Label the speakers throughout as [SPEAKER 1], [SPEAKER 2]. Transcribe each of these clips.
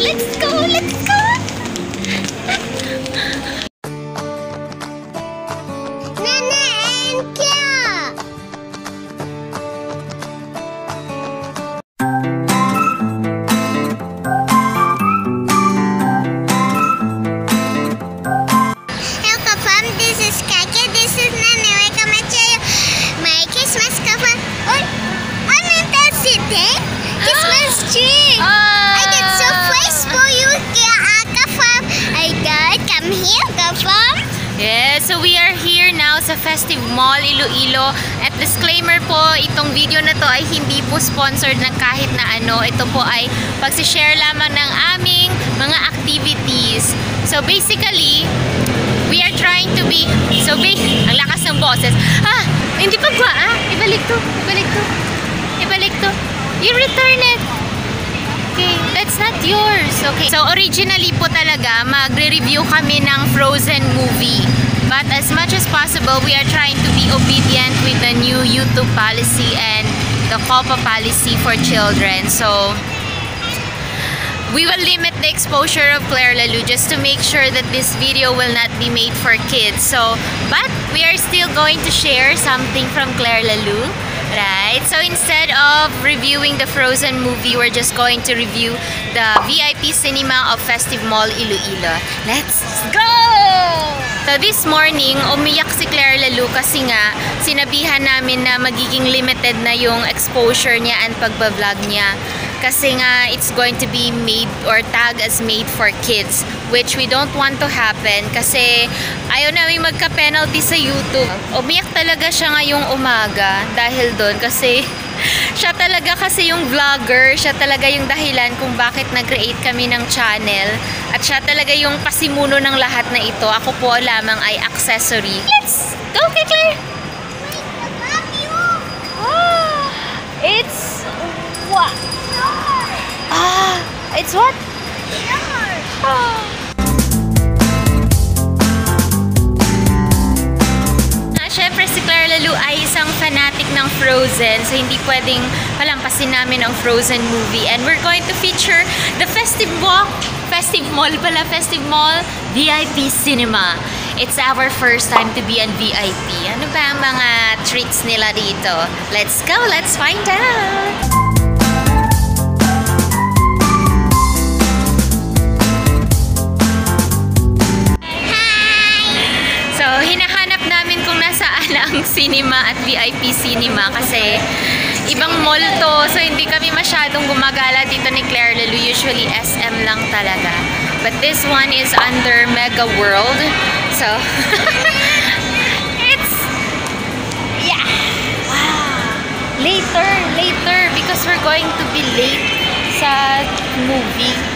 [SPEAKER 1] Let's go! Let's go! Nana and! Hello, Kapam. This is.
[SPEAKER 2] Yes, so we are here now sa Festive Mall Iloilo. At disclaimer po, itong video na to ay hindi po sponsored ng kahit na ano. Ito po ay pagsishare lamang ng aming mga activities. So basically, we are trying to be, so ba ang lakas ng boses. Ah, hindi pa ba ah? Ibalik to, ibalik to, ibalik to. You return it. Okay, that's not yours. Okay. So originally po talaga, magre-review kami ng Frozen movie. But as much as possible, we are trying to be obedient with the new YouTube policy and the COPPA policy for children. So we will limit the exposure of Claire Lalu just to make sure that this video will not be made for kids. So, but we are still going to share something from Claire Lalu. Right? So instead of reviewing the Frozen movie, we're just going to review the VIP cinema of Festive Mall Iloilo. Let's go! So this morning, umiyak si Claire Lalu kasi nga sinabihan namin na magiging limited na yung exposure niya and pagbablog niya. Kasi nga, it's going to be made or tag as made for kids. Which we don't want to happen kasi ayaw namin magka-penalty sa YouTube. Umiyak talaga siya ngayong umaga dahil doon kasi siya talaga kasi yung vlogger, siya talaga yung dahilan kung bakit nag-create kami ng channel. At siya talaga yung pasimuno ng lahat na ito. Ako po lamang ay accessory. Let's go, kay Claire! Ah, it's what? Ah, it's what? Ah. Si Claire Lalu ay isang fanatic ng Frozen so hindi pwedeng palampasin namin ang Frozen movie and we're going to feature the Festive Walk Festive Mall pala, Festive Mall VIP Cinema. It's our first time to be on VIP. Ano ba ang mga treats nila dito? Let's go, let's find out! Cinema at VIP cinema kasi ibang mall to. So, hindi kami masyadong gumagala dito ni Claire Lalu. Usually, SM lang talaga. But this one is under Mega World. So, it's... Yeah! Wow! Later, later, because we're going to be late sa movie.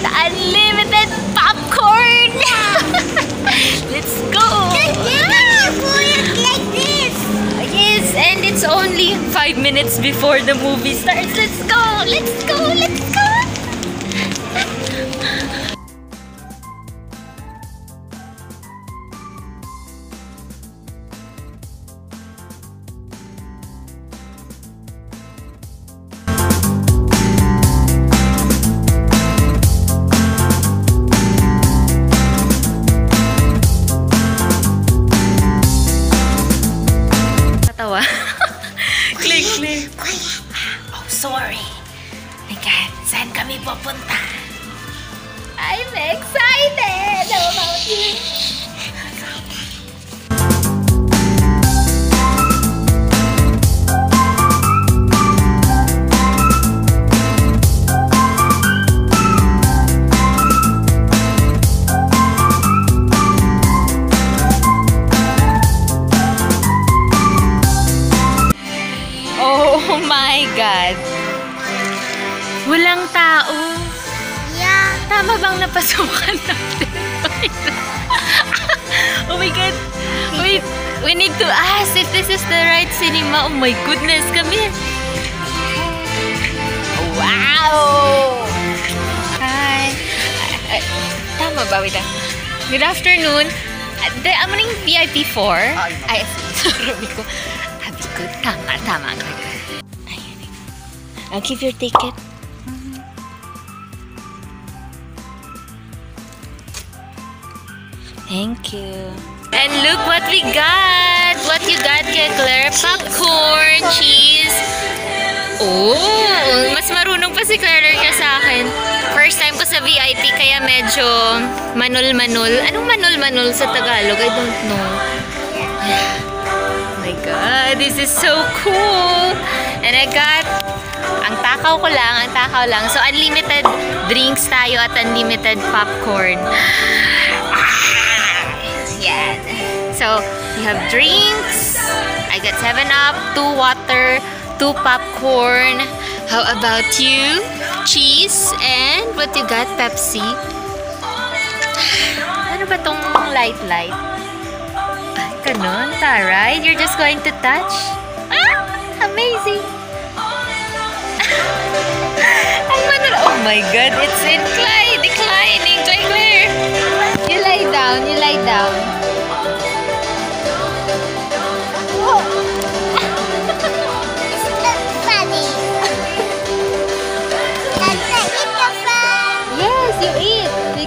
[SPEAKER 2] It? Unlimited popcorn! Let's go!
[SPEAKER 1] Yeah, put it like this.
[SPEAKER 2] Yes, and it's only five minutes before the movie starts. Let's go! Let's go! Let's sorry. Teka, saan kami pupunta? I'm excited about it. Tama bang napasukan natin? oh my God. Wait, we need to ask if this is the right cinema. Oh my goodness, come here. Wow! Hi. Tama ba? Wait lang. Good afternoon. Uh, The, amo ning VIP 4? Ay, sorry ko. Sabi ko, tama, tama. Ayan. I'll give your ticket. Thank you. And look what we got! What you got kay Claire? Popcorn, cheese. Oh, mas marunong pa si Claire ka sa akin. First time ko sa VIP kaya medyo manul-manul. Anong manul-manul sa Tagalog? I don't know. Oh my God, this is so cool! And I got, ang takaw ko lang, ang takaw lang. So, unlimited drinks tayo at unlimited popcorn. Yan. So, we have drinks. I got 7-Up, 2 water, 2 popcorn. How about you? Cheese and what you got? Pepsi. Ano ba tong light light? Ay, ganun, taray. You're just going to touch? Ah, amazing. Oh my God, it's incline, declining. Joy Claire. You lie down, you lie down.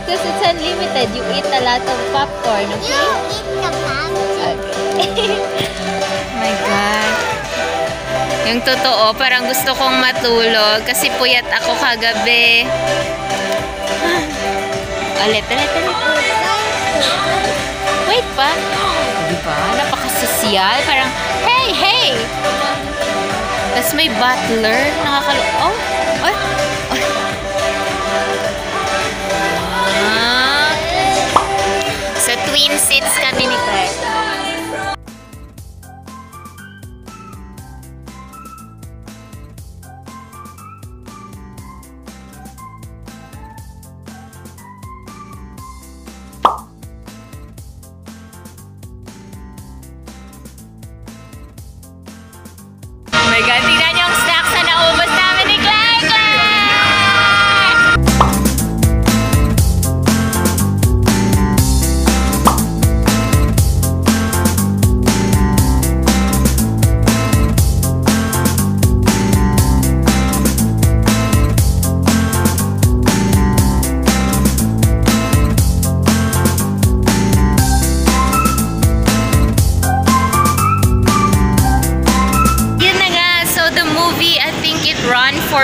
[SPEAKER 2] Because it's unlimited. You eat a lot of popcorn,
[SPEAKER 1] You
[SPEAKER 2] okay?
[SPEAKER 1] eat the pumpkin.
[SPEAKER 2] Okay. my God. Yung totoo, parang gusto kong matulog kasi puyat ako kagabi. Ulit, ulit, ulit. Wait pa. Di ba? Napakasosyal. Parang, hey, hey! Tapos may butler. Nakakalo... Oh! Ay! Sa twin seats kami ni Claire.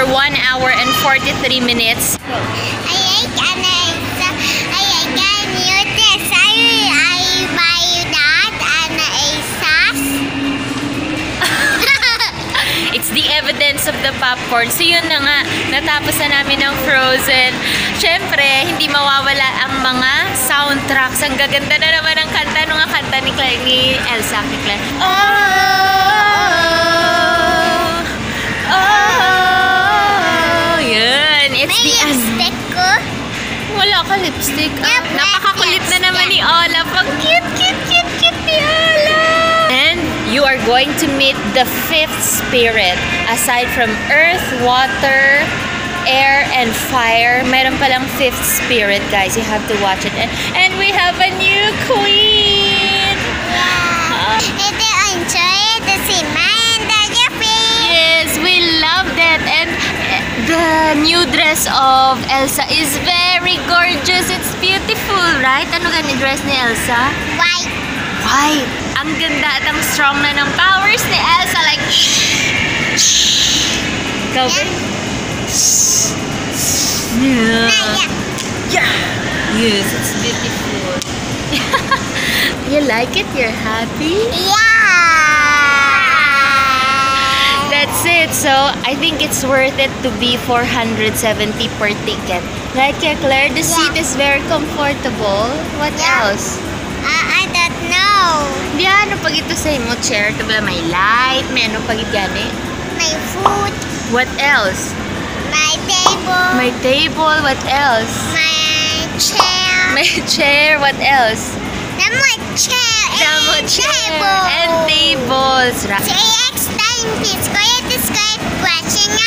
[SPEAKER 2] 1 hour and 43 minutes. It's the evidence of the popcorn. So yun na nga, natapos na namin ng Frozen. Siyempre, hindi mawawala ang mga soundtracks. Ang gaganda na naman ang kanta nung nga kanta ni, Claire, ni Elsa, ni Claire. Oh, oh, yan. It's
[SPEAKER 1] May
[SPEAKER 2] the end.
[SPEAKER 1] lipstick ko.
[SPEAKER 2] Wala ka lipstick. Ah,
[SPEAKER 1] Yep,
[SPEAKER 2] napakakulit na naman ni Olaf. Ang cute, cute, cute, cute ni Olaf. And you are going to meet the fifth spirit. Aside from earth, water, air, and fire, meron palang fifth spirit, guys. You have to watch it. And, and we have a new queen.
[SPEAKER 1] Yeah. Ito enjoy and the cafe.
[SPEAKER 2] Yes, we loved it. And eh, the new dress of Elsa is very gorgeous. It's beautiful, right? Ano gani dress ni Elsa?
[SPEAKER 1] White.
[SPEAKER 2] White. Ang ganda at ang strong na ng powers ni Elsa. Like, Ikaw ba? Yeah.
[SPEAKER 1] Yeah.
[SPEAKER 2] Yes, it's beautiful. you like it? You're happy?
[SPEAKER 1] Yeah.
[SPEAKER 2] That's it. So, I think it's worth it to be 470 per ticket. Right, Claire? The seat
[SPEAKER 1] Yeah.
[SPEAKER 2] is very comfortable. What
[SPEAKER 1] Yeah.
[SPEAKER 2] else?
[SPEAKER 1] I, I don't know.
[SPEAKER 2] Di ano pag ito sa imo chair? Ito ba may light? May ano pag gani?
[SPEAKER 1] My food.
[SPEAKER 2] What else?
[SPEAKER 1] My table.
[SPEAKER 2] My table. What else?
[SPEAKER 1] My chair.
[SPEAKER 2] My chair. What else?
[SPEAKER 1] Them like chair
[SPEAKER 2] them
[SPEAKER 1] and
[SPEAKER 2] chair
[SPEAKER 1] table.
[SPEAKER 2] And tables. Time.
[SPEAKER 1] Please go ahead, subscribe, watching